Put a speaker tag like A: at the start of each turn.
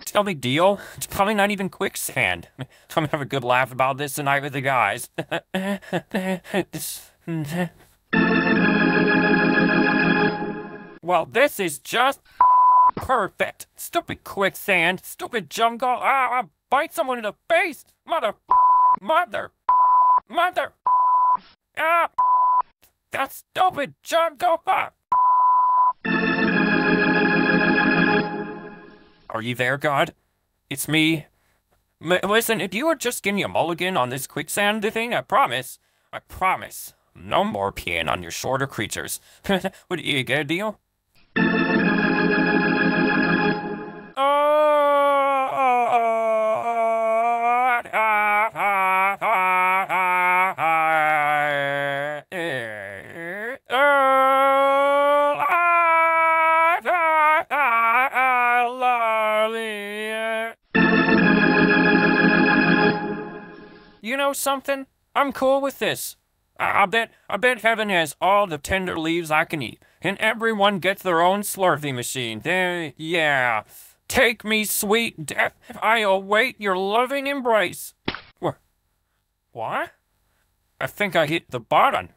A: It's no big deal. It's probably not even quicksand. I'm gonna have a good laugh about this tonight with the guys. well, this is just perfect. Stupid quicksand. Stupid jungle. Ah, I'll bite someone in the face. Mother. Mother. Mother. Ah. That stupid jungle. Ah. Are you there, God? It's me. M- listen, if you would just give me a mulligan on this quicksand thing, I promise. I promise. No more peeing on your shorter creatures. would you get a deal? You know something? I'm cool with this. I, I bet I bet heaven has all the tender leaves I can eat, and everyone gets their own Slurpee machine. There, yeah. Take me, sweet death. I await your loving embrace. What? What? I think I hit the button.